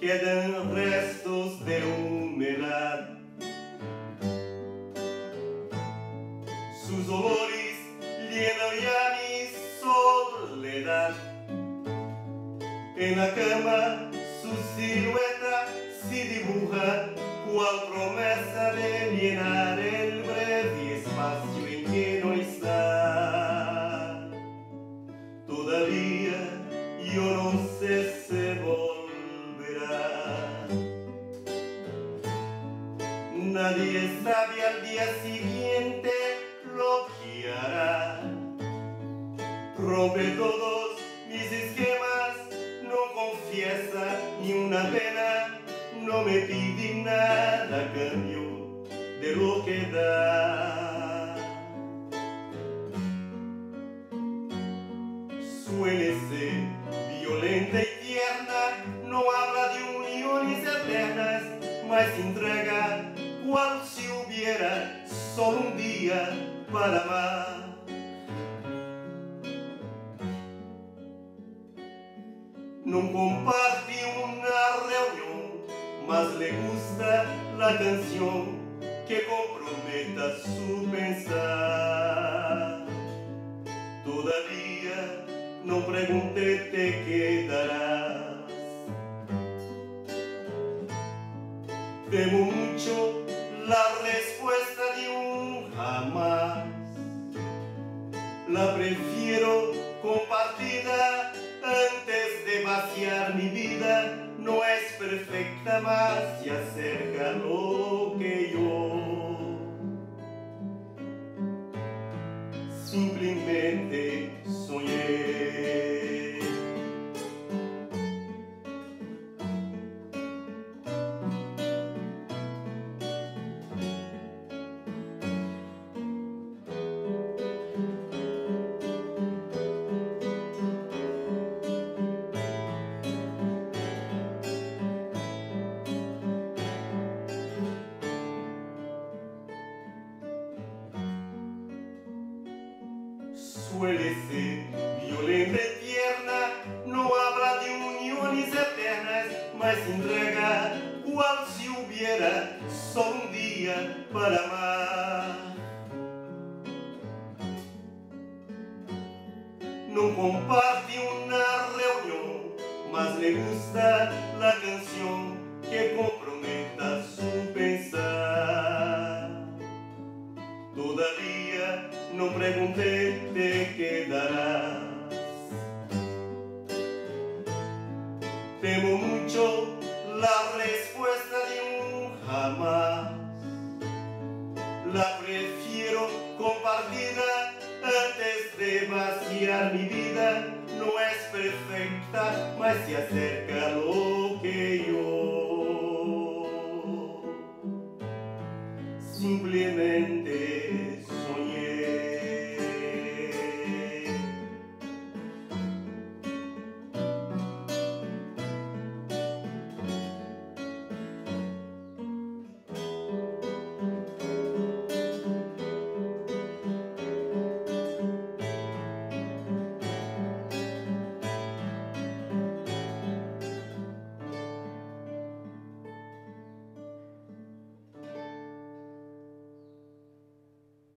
quedan restos de humedad. Sus olores llenan ya mi soledad. En la cama su silueta se dibuja cual promesa de llenar el breve espacio día siguiente lo que hará. Rompe todos mis esquemas, no confiesa ni una pena, no me pide nada a cambio de lo que da. Suele ser violenta y tierna, no habla de uniones eternas, mas entrega cual si hubiera solo un día para amar. No comparte una reunión, mas le gusta la canción que comprometa su pensar. Todavía no pregunté te quedarás. Temo respuesta de un jamás. La prefiero compartida antes de vaciar mi vida. No es perfecta más y acerca lo que yo. Simplemente soñé. Suele ser violenta y tierna, no habla de uniones eternas, mas entrega cual si hubiera solo un día para amar. No comparte una reunión, mas le gusta la canción Temo mucho la respuesta de un jamás. La prefiero compartida antes de vaciar mi vida. No es perfecta, mas se acerca lo que yo. Simplemente